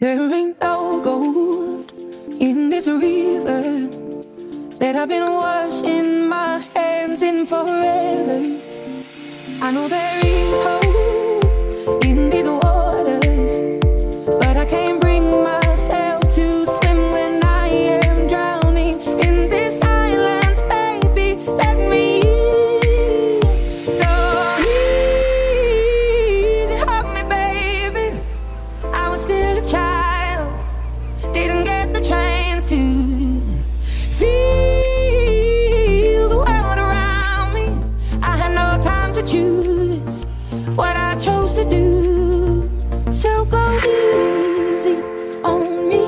There ain't no gold in this river that I've been washing my hands in forever. I know there is. what I chose to do. So go easy on me.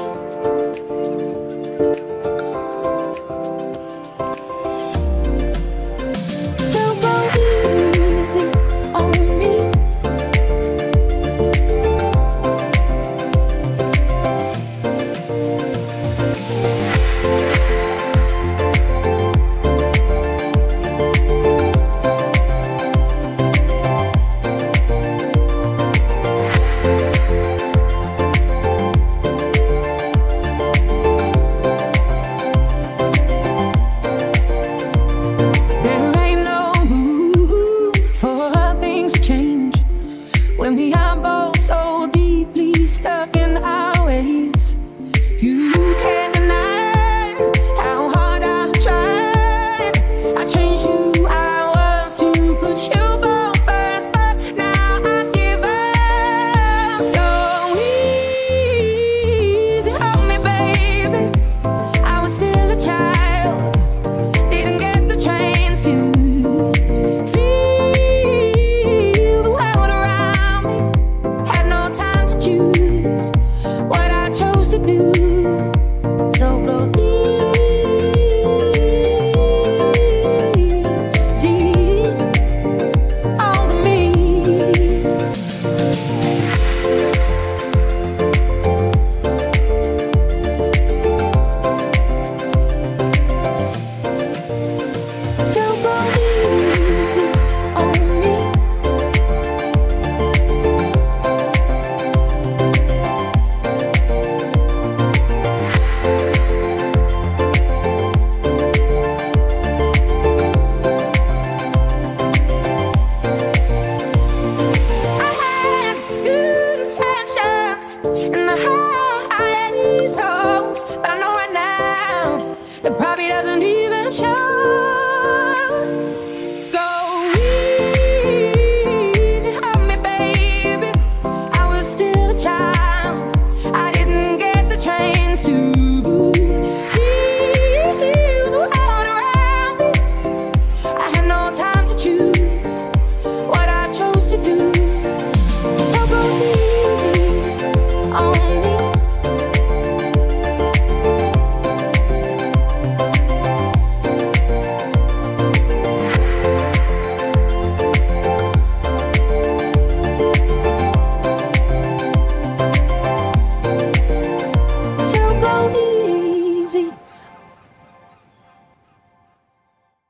doesn't